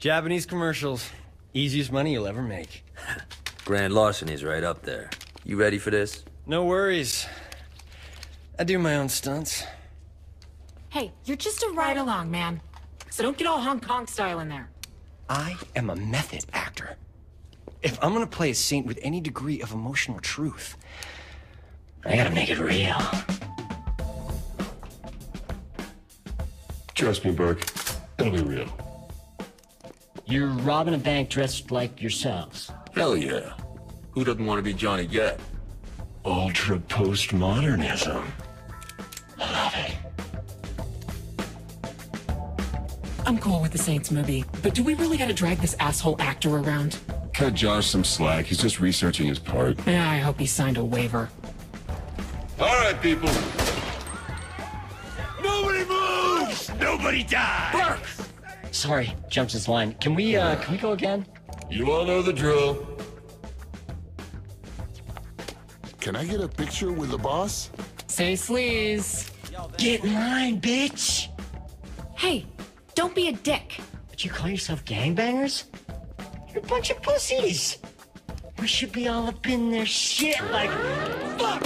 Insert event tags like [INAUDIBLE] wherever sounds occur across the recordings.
Japanese commercials. Easiest money you'll ever make. [LAUGHS] Grand larceny's right up there. You ready for this? No worries. I do my own stunts. Hey, you're just a ride along, man. So don't get all Hong Kong style in there. I am a method actor. If I'm gonna play a saint with any degree of emotional truth, I gotta make it real. Trust me, Birk. It'll be real. You're robbing a bank dressed like yourselves. Hell yeah. Who doesn't want to be Johnny Gat? Ultra postmodernism. I love it. I'm cool with the Saints movie, but do we really gotta drag this asshole actor around? Cut Josh some slack. He's just researching his part. Yeah, I hope he signed a waiver. All right, people. Nobody moves! Nobody dies! Sorry, jumps his line. Can we, uh, can we go again? You all know the drill. Can I get a picture with the boss? Say sleaze. Get in line, bitch! Hey, don't be a dick. But you call yourself gangbangers? You're a bunch of pussies! We should be all up in their shit like, fuck!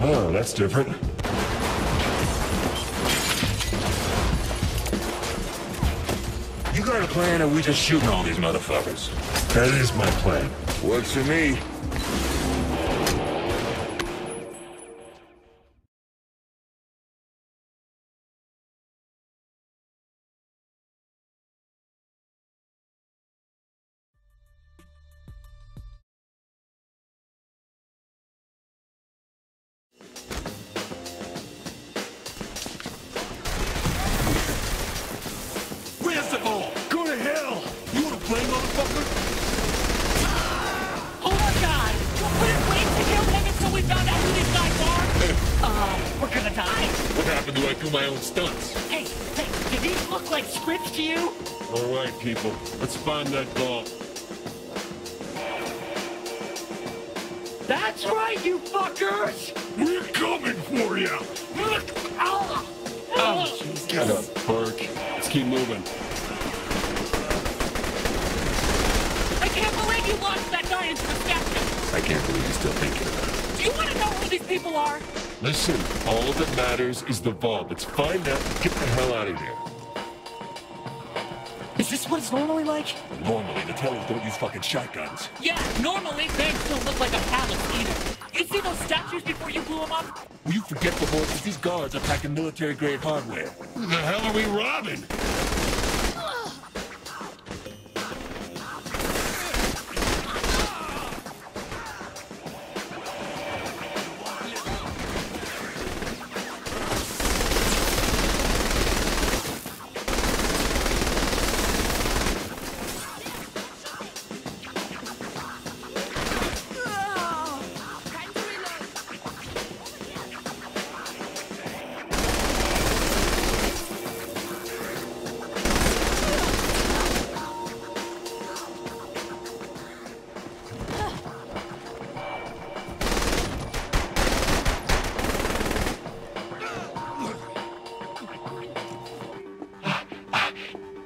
Oh, that's different. Plan, or we just shooting all these motherfuckers? That is my plan. Works for me. That ball. That's right, you fuckers! We're coming for you! Oh, oh Jesus. Get up, Birk. Let's keep moving. I can't believe you launched that guy into the statue! I can't believe you're still thinking about it. Do you want to know who these people are? Listen, all that matters is the vault. Let's find out and get the hell out of here. Is this what it's normally like? Normally, the tellers don't use fucking shotguns. Yeah, normally banks don't look like a palace either. You see those statues before you blew them up? Will you forget the horses? These guards are packing military-grade hardware. Who the hell are we robbing?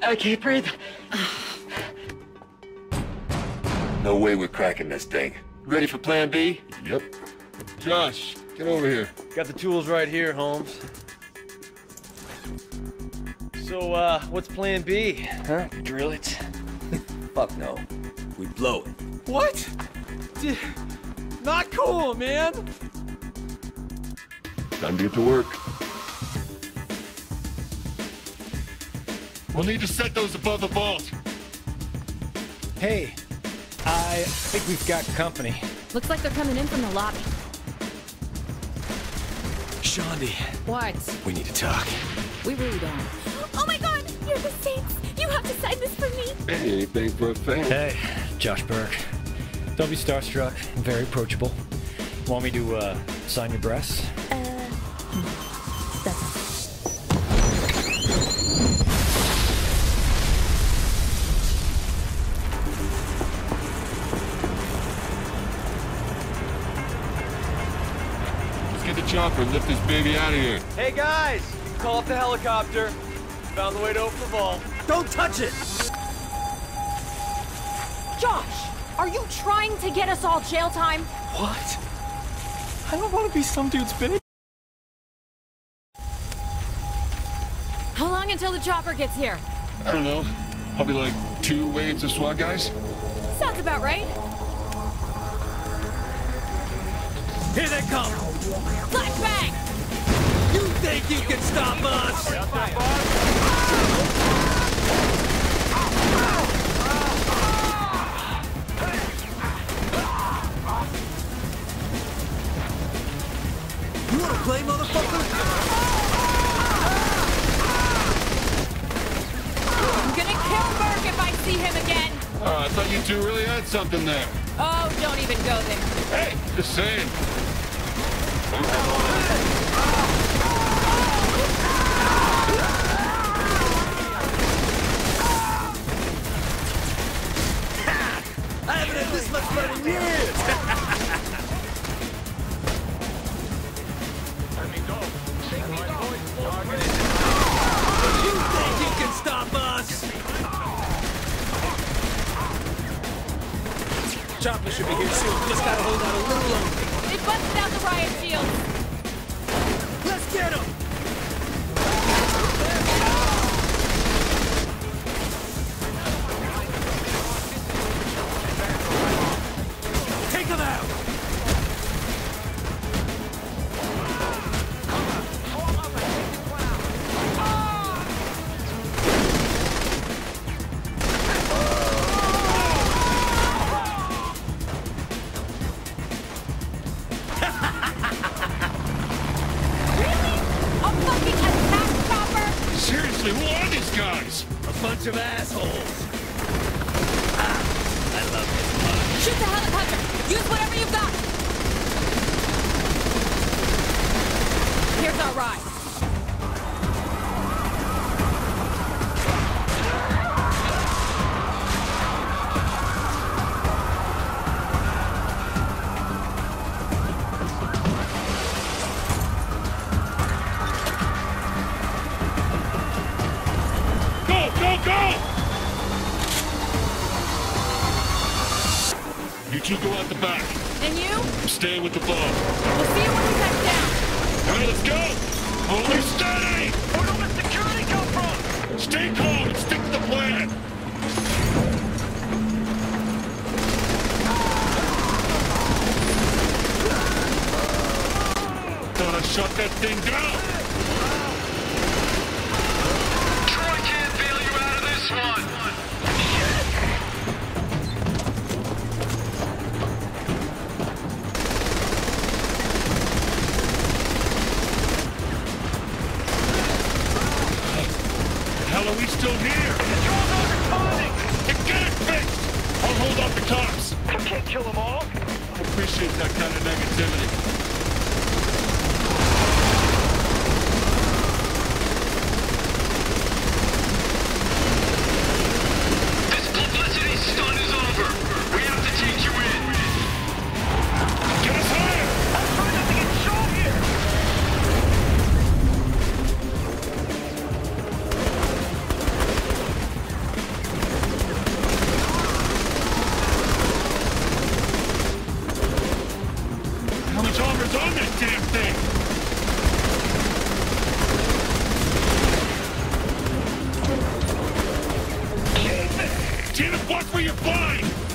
I can't breathe. No way we're cracking this thing. Ready for plan B? Yep. Josh, get over here. Got the tools right here, Holmes. So, uh, what's plan B? Huh? Drill it? [LAUGHS] Fuck no. We blow it. What? D- not cool, man. Time to get to work. We'll need to set those above the vault. Hey, I think we've got company. Looks like they're coming in from the lobby. Shandi, What? we need to talk. We really don't. Oh my god, you're the Saints! You have to sign this for me! Hey, anything for a fan. Hey, Josh Birk. Don't be starstruck. I'm very approachable. Want me to, uh, sign your breasts? Let's get the chopper and lift this baby out of here. Hey, guys! Call up the helicopter. Found the way to open the vault. Don't touch it! Josh, are you trying to get us all jail time? What? I don't want to be some dude's bitch. How long until the chopper gets here? I don't know. Probably like two waves of SWAT guys. Sounds about right. Here they come! Flashbang! You think you can stop us? You wanna play, motherfucker? I'm gonna kill Birk if I see him again. Oh, I thought you two really had something there. Oh, don't even go there. Hey, just saying. I haven't had this much fun in years! You think you can stop us? Chopper should be here soon. Just gotta hold out a little longer. They busted out the riot shield. Let's get him! Take him out! You go out the back. And you? I'm with the bomb. We'll see you when we touch down. All right, let's go! Hold her steady! Where did the security come from? Stay calm and stick to the plan! Thought I shut that thing down! Hell are we still here? Control's not responding! Then get it fixed! I'll hold off the cops! Can't kill them all! I appreciate that kind of negativity. Damn it, watch where you're flying!